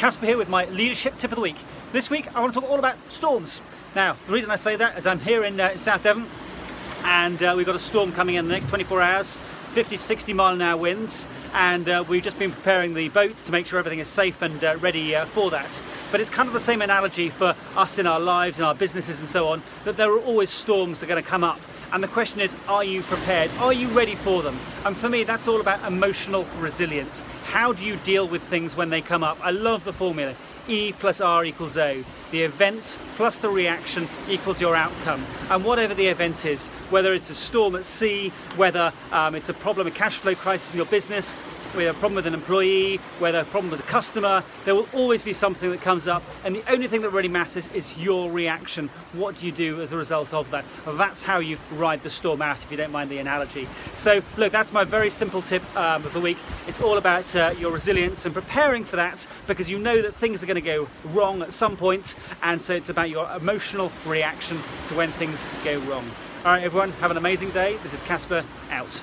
Caspar here with my leadership tip of the week. This week I want to talk all about storms. Now, the reason I say that is I'm here in uh, South Devon and uh, we've got a storm coming in the next 24 hours, 50 60 mile an hour winds, and uh, we've just been preparing the boats to make sure everything is safe and uh, ready uh, for that. But it's kind of the same analogy for us in our lives and our businesses and so on, that there are always storms that are going to come up and the question is, are you prepared? Are you ready for them? And for me, that's all about emotional resilience. How do you deal with things when they come up? I love the formula. E plus R equals O. The event plus the reaction equals your outcome. And whatever the event is, whether it's a storm at sea, whether um, it's a problem, a cash flow crisis in your business, have a problem with an employee, whether a problem with a customer, there will always be something that comes up and the only thing that really matters is your reaction. What do you do as a result of that? That's how you ride the storm out, if you don't mind the analogy. So look, that's my very simple tip um, of the week. It's all about uh, your resilience and preparing for that because you know that things are going to go wrong at some point and so it's about your emotional reaction to when things go wrong. All right, everyone, have an amazing day. This is Caspar out.